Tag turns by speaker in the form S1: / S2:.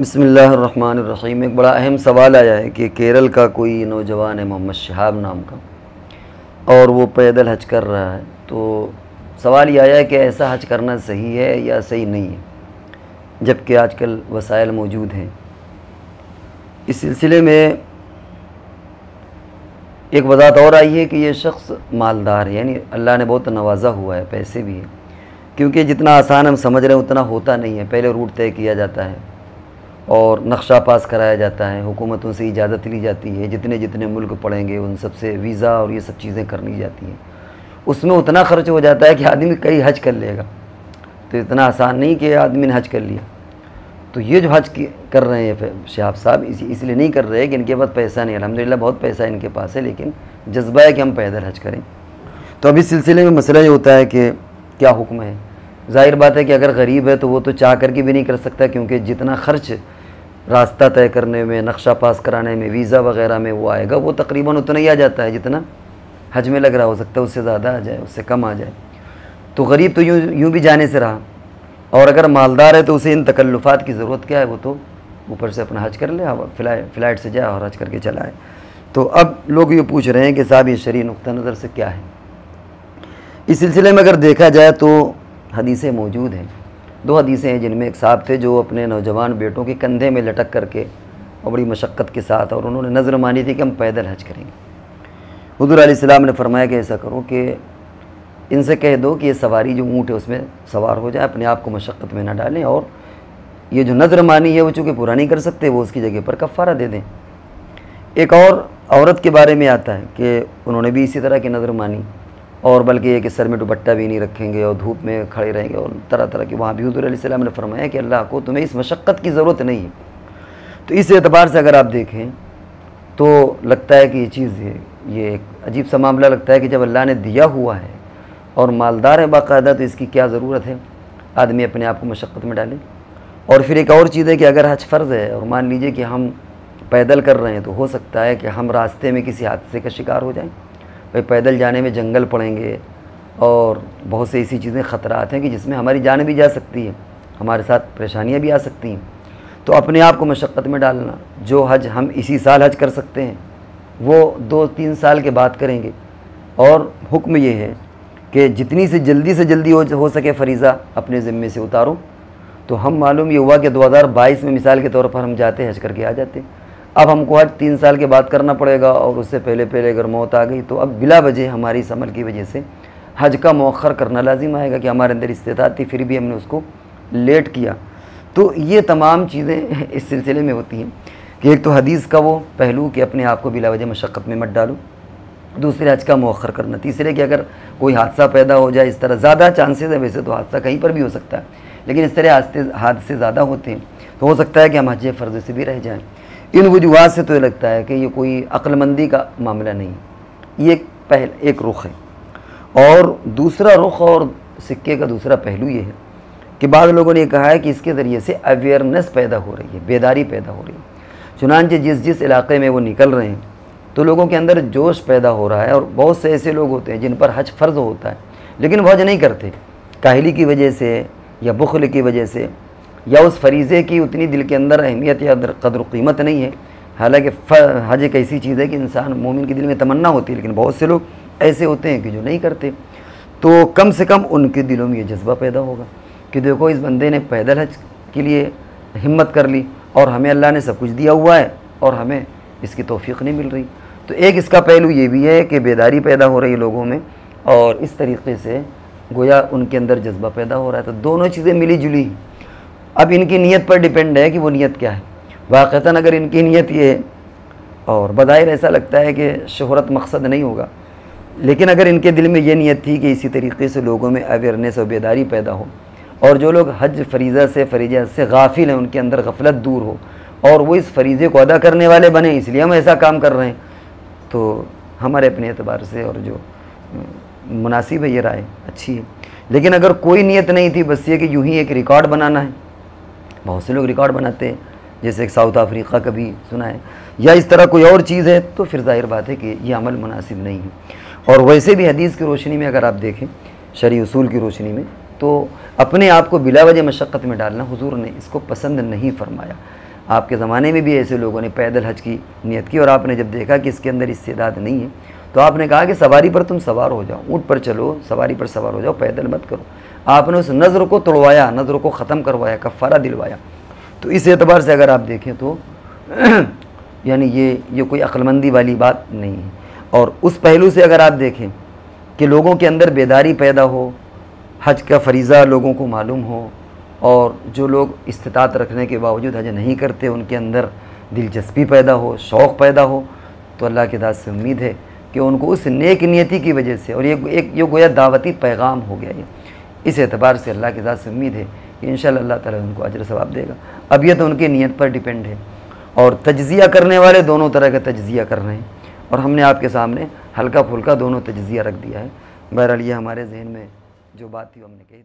S1: बसमीम एक बड़ा अहम सवाल आया है कि केरल का कोई नौजवान है मोहम्मद शहाब नाम का और वो पैदल हज कर रहा है तो सवाल ये आया है कि ऐसा हज करना सही है या सही नहीं है, जबकि आजकल वसाइल मौजूद हैं। इस सिलसिले में एक वजात और आई है कि ये शख्स मालदार है, यानी अल्लाह ने बहुत नवाजा हुआ है, पैसे भी हैं, क्योंकि जितना आसान हम समझ रहे हैं उतना होता नहीं है, पहले रूट तय किया जाता है। और नक्शा पास कराया जाता है, हुकूमतों से इजाज़त ली जाती है, जितने जितने मुल्क पड़ेंगे उन सबसे वीज़ा और ये सब चीज़ें करनी जाती हैं। उसमें उतना ख़र्च हो जाता है कि आदमी कई हज कर लेगा। तो इतना आसान नहीं कि आदमी ने हज कर लिया। तो ये जो हज कर रहे हैं शहाब साहब, इसी इसलिए नहीं कर रहे कि इनके पास पैसा नहीं अलहमदिल्ला बहुत पैसा इनके पास है, लेकिन जज्बा है कि हम पैदल हज करें। तो अभी सिलसिले में मसला ये होता है कि क्या हुक्म है? ज़ाहिर बात है कि अगर गरीब है तो वो तो चाह करके भी नहीं कर सकता, क्योंकि जितना ख़र्च रास्ता तय करने में, नक्शा पास कराने में, वीज़ा वगैरह में वो आएगा, वो तकरीबन उतना ही आ जाता है जितना हज में लग रहा हो सकता है, उससे ज़्यादा आ जाए, उससे कम आ जाए। तो गरीब तो यूँ यूँ भी जाने से रहा। और अगर मालदार है तो उसे इन तकल्लुफ़ात की ज़रूरत क्या है? वो तो ऊपर से अपना हज कर ले फ़्लाइट से जाए और हज करके चलाए तो अब लोग ये पूछ रहे हैं कि साहब, ये शरी नुक़ नज़र से क्या है? इस सिलसिले में अगर देखा जाए तो हदीसें मौजूद हैं। दो हदीसें हैं जिनमें एक साहब थे जो अपने नौजवान बेटों के कंधे में लटक करके और बड़ी मशक्क़त के साथ और उन्होंने नज़र मानी थी कि हम पैदल हज करेंगे। हजूर आसमाम ने फरमाया कि ऐसा करो कि इनसे कह दो कि ये सवारी जो ऊँट है उसमें सवार हो जाए, अपने आप को मशक्क़त में ना डालें और ये जो नज़र मानी है वो चूँकि पूरा नहीं कर सकते, वो उसकी जगह पर कफ़ारा दे दें। एक और औरत के बारे में आता है कि उन्होंने भी इसी तरह की नज़र मानी। और बल्कि ये कि सर में दुपट्टा भी नहीं रखेंगे और धूप में खड़े रहेंगे और तरह तरह के। वहाँ भी हजूर ने फरमाया कि अल्लाह को तुम्हें इस मशक्क़त की ज़रूरत नहीं। तो इस एतबार से अगर आप देखें तो लगता है कि ये चीज़, ये एक अजीब सा मामला लगता है कि जब अल्लाह ने दिया हुआ है और मालदार है बाकायदा तो इसकी क्या ज़रूरत है? आदमी अपने आप को मशक्क़त में डाले। और फिर एक और चीज़ है कि अगर हज फ़र्ज़ है और मान लीजिए कि हम पैदल कर रहे हैं तो हो सकता है कि हम रास्ते में किसी हादसे का शिकार हो जाएँ। भाई पैदल जाने में जंगल पड़ेंगे और बहुत से ऐसी चीज़ें ख़तरात हैं कि जिसमें हमारी जान भी जा सकती है हमारे साथ परेशानियाँ भी आ सकती हैं। तो अपने आप को मशक्क़त में डालना जो हज हम इसी साल हज कर सकते हैं वो दो तीन साल के बाद करेंगे। और हुक्म ये है कि जितनी से जल्दी से जल्दी हो, हो सके फरीज़ा अपने ज़िम्मे से उतारो। तो हम मालूम ये हुआ कि 2022 में मिसाल के तौर पर हम जाते हज करके आ जाते अब हमको हज तीन साल के बाद करना पड़ेगा और उससे पहले पहले अगर मौत आ गई तो अब बिला वजह हमारी इस अमल की वजह से हज का मौखर करना लाजिम आएगा कि हमारे अंदर इस्तात थी, फिर भी हमने उसको लेट किया। तो ये तमाम चीज़ें इस सिलसिले में होती हैं कि एक तो हदीस का वो पहलू कि अपने आप को बिला वजह मशक्क़त में मत डालो, दूसरे हज का मौखर करना। तीसरे कि अगर कोई हादसा पैदा हो जाए, इस तरह ज़्यादा चांसेस है, वैसे तो हादसा कहीं पर भी हो सकता है, लेकिन इस तरह हादसे हादसे ज़्यादा होते हैं तो हो सकता है कि हम हज फ़र्ज़ से भी रह जाएँ। इन वजूहत से तो ये लगता है कि ये कोई अक्लमंदी का मामला नहीं ये एक पहल, एक रुख है। और दूसरा रुख और सिक्के का दूसरा पहलू ये है कि बाद लोगों ने कहा है कि इसके ज़रिए से अवेयरनेस पैदा हो रही है, बेदारी पैदा हो रही है। चुनानचे जिस जिस इलाके में वो निकल रहे हैं तो लोगों के अंदर जोश पैदा हो रहा है और बहुत से ऐसे लोग होते हैं जिन पर हज फ़र्ज़ होता है, लेकिन वो हज नहीं करते। काहली की वजह से या बुखल की वजह से या उस फरीज़े की उतनी दिल के अंदर अहमियत या कदर कीमत नहीं है। हालाँकि हज एक ऐसी चीज़ है कि इंसान मोमिन के दिल में तमन्ना होती है, लेकिन बहुत से लोग ऐसे होते हैं कि जो नहीं करते। तो कम से कम उनके दिलों में ये जज्बा पैदा होगा कि देखो, इस बंदे ने पैदल हज के लिए हिम्मत कर ली और हमें अल्लाह ने सब कुछ दिया हुआ है और हमें इसकी तोफ़ी नहीं मिल रही। तो एक इसका पहलू ये भी है कि बेदारी पैदा हो रही है लोगों में और इस तरीके से गोया उनके अंदर जज्बा पैदा हो रहा है। तो दोनों चीज़ें मिली जुली अब इनकी नीयत पर डिपेंड है कि वो नीयत क्या है। वाक़ता अगर इनकी नीयत ये है, और बज़ाहिर ऐसा लगता है कि शहरत मकसद नहीं होगा, लेकिन अगर इनके दिल में ये नीयत थी कि इसी तरीके से लोगों में अवेयरनेस और बेदारी पैदा हो, और जो लोग हज फरीज़ा से फरीजा से गाफिल हैं, उनके अंदर गफलत दूर हो, और वो इस फरीज़े को अदा करने वाले बने, इसलिए हम ऐसा काम कर रहे हैं तो हमारे अपने एतबार से और जो मुनासिब है ये राय अच्छी है। लेकिन अगर कोई नीयत नहीं थी, बस ये कि यूँ ही एक रिकॉर्ड बनाना है बहुत से लोग रिकॉर्ड बनाते हैं। जैसे एक साउथ अफ्रीका का भी सुना है। या इस तरह कोई और चीज़ है तो फिर ज़ाहिर बात है कि ये अमल मुनासिब नहीं है। और वैसे भी हदीस की रोशनी में अगर आप देखें, शरी उसूल की रोशनी में तो अपने आप को बिला वजह मशक्क़त में डालना हुजूर ने इसको पसंद नहीं फरमाया। आपके ज़माने में भी ऐसे लोगों ने पैदल हज की नियत की, और आपने जब देखा कि इसके अंदर इस्तेदाद नहीं है तो आपने कहा कि सवारी पर तुम सवार हो जाओ, ऊँट पर चलो, सवारी पर सवार हो जाओ, पैदल मत करो। आपने उस नज़र को तोड़वाया, नज़र को ख़त्म करवाया, कफ़ारा दिलवाया। तो इस एतबार से अगर आप देखें तो यानी ये ये कोई अक्लमंदी वाली बात नहीं है। और उस पहलू से अगर आप देखें कि लोगों के अंदर बेदारी पैदा हो, हज का फरीज़ा लोगों को मालूम हो, और जो लोग इस्तात रखने के बावजूद हज नहीं करते, उनके अंदर दिलचस्पी पैदा हो, शौक़ पैदा हो तो अल्लाह के दास से उम्मीद है कि उनको उस नेक नियति की वजह से, और ये एक, ये गोया दावती पैगाम हो गया ये। इस एतबार से अल्लाह के दास से उम्मीद है कि इन अल्लाह ताला उनको अजर सवाब देगा। अब यह तो उनकी नीयत पर डिपेंड है। और तजिया करने वाले दोनों तरह का तजिया कर रहे हैं। और हमने आपके सामने हल्का फुल्का दोनों तजिया रख दिया है। बहरहाल ये हमारे जहन में जो बात थी हमने कही